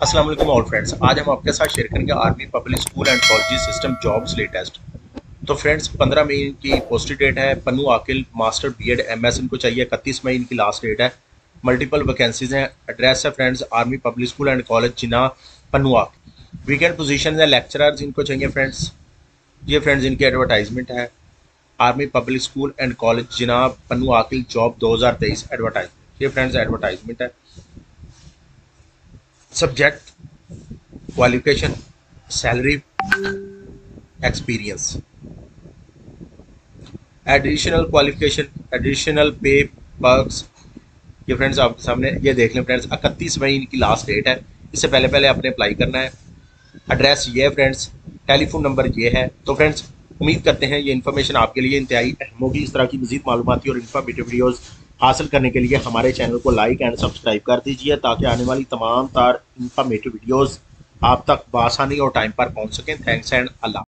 वालेकुम all friends आज हम आपके साथ शेयर करेंगे army public school and college system jobs latest तो फ्रेंड्स 15 मई की पोस्ट डेट है। Pano Aqil master BEd MS इनको चाहिए। इकतीस मई इनकी लास्ट डेट है। मल्टीपल वैकेंसीज हैं। एड्रेस है friends army public school and college चिना पन्नू आकिल। वीकेंड पोजिशन है। लेक्चरर्स इनको चाहिए फ्रेंड्स ये फ्रेंड्स इनकी एडवर्टाइजमेंट है। Army public school and college Jinnah Pannu Aqil job 2023 advertisement ये फ्रेंड्स एडवर्टाइजमेंट है। Subject qualification salary experience additional qualification additional pay perks ये फ्रेंड्स आपके सामने ये देख लें फ्रेंड्स इकतीस मई इनकी लास्ट डेट है। इससे पहले पहले आपने अप्लाई करना है। एड्रेस ये है फ्रेंड्स टेलीफोन नंबर ये है। तो फ्रेंड्स उम्मीद करते हैं ये इन्फॉर्मेशन आपके लिए इंतहाई अहम होगी इस तरह की मजीद मालूमती और इन्फॉर्मेटिव वीडियोज़ हासिल करने के लिए हमारे चैनल को लाइक एंड सब्सक्राइब कर दीजिए ताकि आने वाली तमाम तार इंफॉर्मेटिव वीडियोज़ आप तक बसानी और टाइम पर पहुँच सकें। Thanks and Allah.